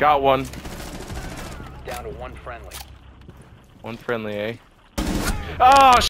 Got one. Down to one friendly. One friendly, eh? Oh,